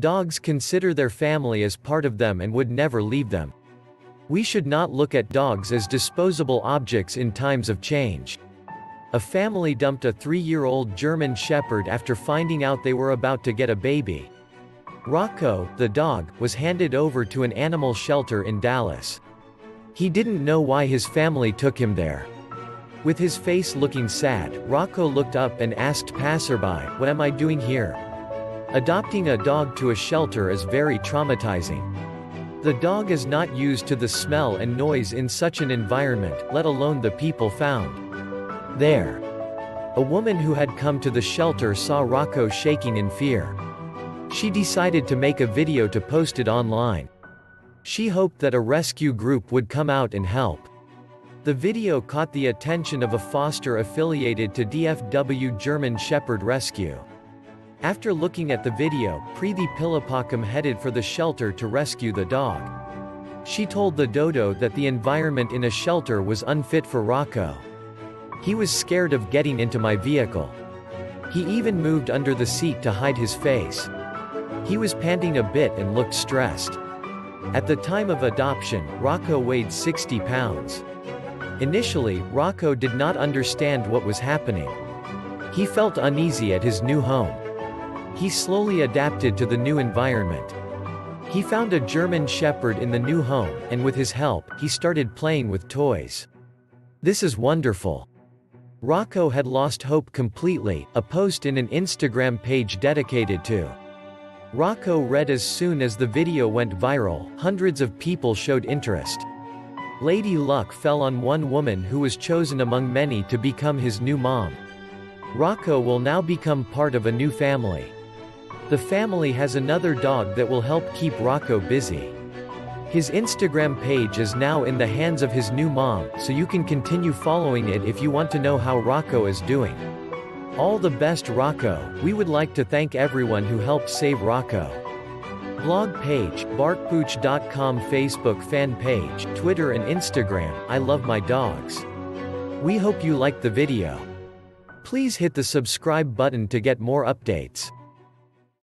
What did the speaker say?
Dogs consider their family as part of them and would never leave them. We should not look at dogs as disposable objects in times of change. A family dumped a three-year-old German Shepherd after finding out they were about to get a baby. Rocco, the dog, was handed over to an animal shelter in Dallas. He didn't know why his family took him there. With his face looking sad, Rocco looked up and asked passerby, what am I doing here? Adopting a dog to a shelter is very traumatizing. The dog is not used to the smell and noise in such an environment, let alone the people found there. A woman who had come to the shelter saw Rocco shaking in fear. She decided to make a video to post it online. She hoped that a rescue group would come out and help. The video caught the attention of a foster affiliated to DFW German Shepherd Rescue. After looking at the video, Preethi Pillapakam headed for the shelter to rescue the dog. She told the dodo that the environment in a shelter was unfit for Rocco. He was scared of getting into my vehicle. He even moved under the seat to hide his face. He was panting a bit and looked stressed. At the time of adoption, Rocco weighed 60 pounds. Initially, Rocco did not understand what was happening. He felt uneasy at his new home. He slowly adapted to the new environment. He found a German Shepherd in the new home, and with his help, he started playing with toys. This is wonderful. Rocco had lost hope completely, a post in an Instagram page dedicated to. Rocco read as soon as the video went viral, hundreds of people showed interest. Lady Luck fell on one woman who was chosen among many to become his new mom. Rocco will now become part of a new family. The family has another dog that will help keep Rocco busy. His Instagram page is now in the hands of his new mom, so you can continue following it if you want to know how Rocco is doing. All the best Rocco, we would like to thank everyone who helped save Rocco. Blog page, barkpooch.com Facebook fan page, Twitter and Instagram, I love my dogs. We hope you liked the video. Please hit the subscribe button to get more updates.